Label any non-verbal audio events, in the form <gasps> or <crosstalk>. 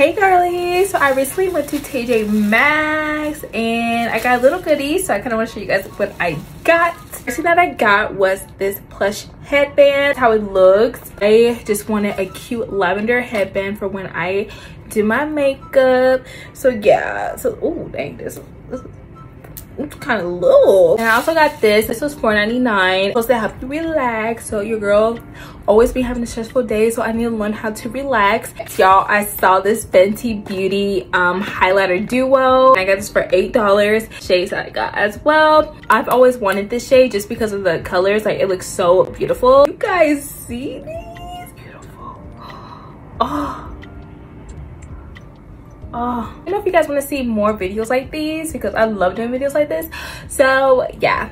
hey girlies. So i recently went to tj maxx and i got a little goodie so i kind of want to show you guys what i got. First thing that i got was this plush headband. How it looks i just wanted a cute lavender headband for when i do my makeup. So yeah. So oh dang this, this it's kind of low and i also got this. This was 4.99 supposed to help you relax. So your girl always be having a stressful day. So i need to learn how to relax. Y'all i saw this fenty beauty um highlighter duo. I got this for eight dollars. Shades that i got as well. I've always wanted this shade just because of the colors. Like it looks so beautiful. You guys see these? Beautiful. <gasps> Oh oh i don't know if you guys want to see more videos like these because i love doing videos like this. So yeah